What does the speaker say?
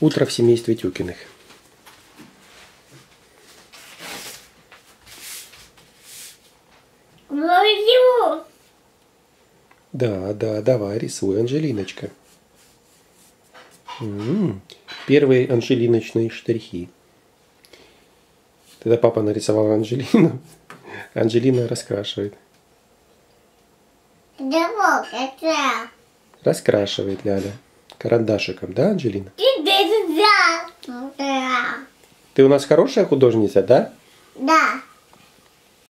Утро в семействе Тюкиных. Возьму. Да, да, давай, рисуй, Анжелиночка. М, Первые анжелиночные штрихи. Тогда папа нарисовал Анжелину. Анжелина раскрашивает. Да. Раскрашивает Ляля. Карандашиком, да, Анжелина? Да. Ты у нас хорошая художница, да? Да.